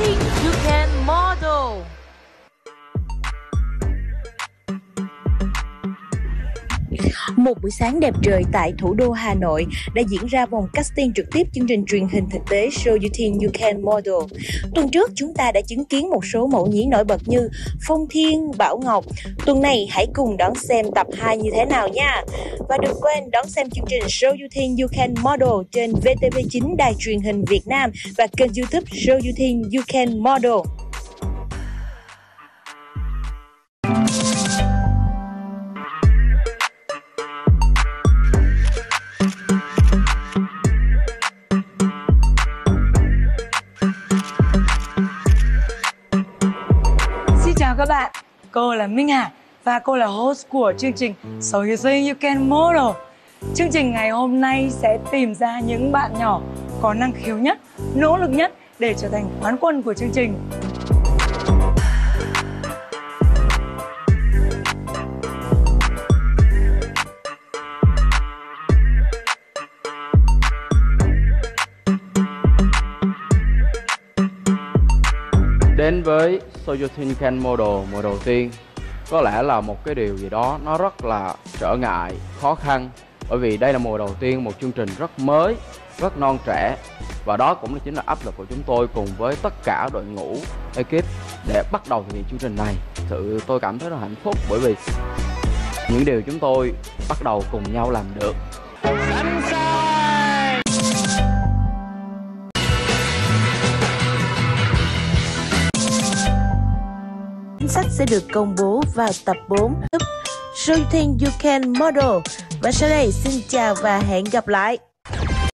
Show you think you can Một buổi sáng đẹp trời tại thủ đô Hà Nội đã diễn ra vòng casting trực tiếp chương trình truyền hình thực tế Show You Think You Can Model. Tuần trước chúng ta đã chứng kiến một số mẫu nhí nổi bật như Phong Thiên, Bảo Ngọc. Tuần này hãy cùng đón xem tập 2 như thế nào nha. Và đừng quên đón xem chương trình Show You Think You Can Model trên VTV9 Đài truyền hình Việt Nam và kênh YouTube Show You Think You Can Model. Các bạn, cô là Minh Hà và cô là host của chương trình So You Think You Can Model. Chương trình ngày hôm nay sẽ tìm ra những bạn nhỏ có năng khiếu nhất, nỗ lực nhất để trở thành quán quân của chương trình. Đến với Sojotin Can Model mùa đầu tiên có lẽ là một cái điều gì đó nó rất là trở ngại, khó khăn bởi vì đây là mùa đầu tiên một chương trình rất mới, rất non trẻ và đó cũng chính là áp lực của chúng tôi cùng với tất cả đội ngũ ekip để bắt đầu thực hiện chương trình này. Sự tôi cảm thấy rất hạnh phúc bởi vì những điều chúng tôi bắt đầu cùng nhau làm được. Sách sẽ được công bố vào tập 4 Something You Can Model. Và sau đây, xin chào và hẹn gặp lại.